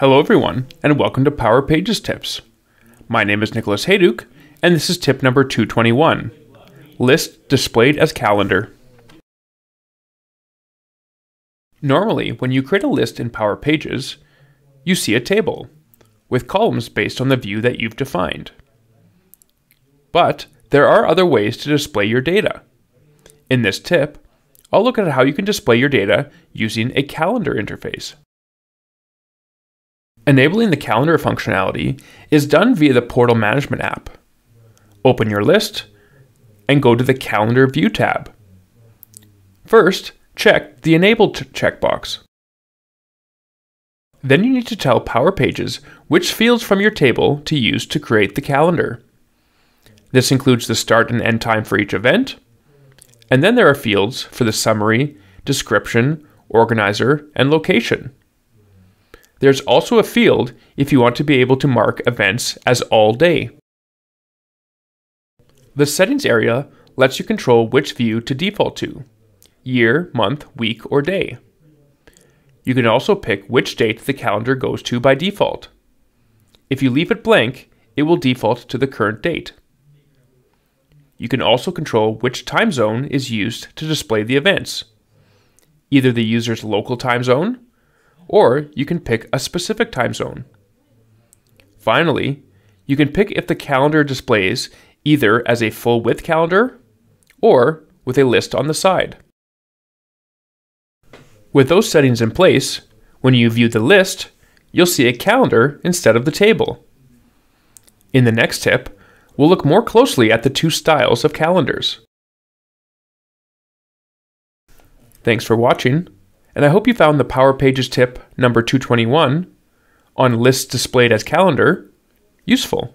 Hello everyone, and welcome to Power Pages Tips. My name is Nicholas Hayduk, and this is tip number 221. List displayed as calendar. Normally, when you create a list in Power Pages, you see a table with columns based on the view that you've defined. But there are other ways to display your data. In this tip, I'll look at how you can display your data using a calendar interface. Enabling the calendar functionality is done via the Portal Management app. Open your list and go to the Calendar View tab. First, check the Enabled checkbox. Then you need to tell Power Pages which fields from your table to use to create the calendar. This includes the start and end time for each event, and then there are fields for the summary, description, organizer, and location. There's also a field if you want to be able to mark events as all day. The settings area lets you control which view to default to year, month, week, or day. You can also pick which date the calendar goes to by default. If you leave it blank, it will default to the current date. You can also control which time zone is used to display the events, either the user's local time zone, or you can pick a specific time zone. Finally, you can pick if the calendar displays either as a full width calendar or with a list on the side. With those settings in place, when you view the list, you'll see a calendar instead of the table. In the next tip, we'll look more closely at the two styles of calendars. Thanks for watching, and I hope you found the Power Pages tip number 221 on lists displayed as calendar useful.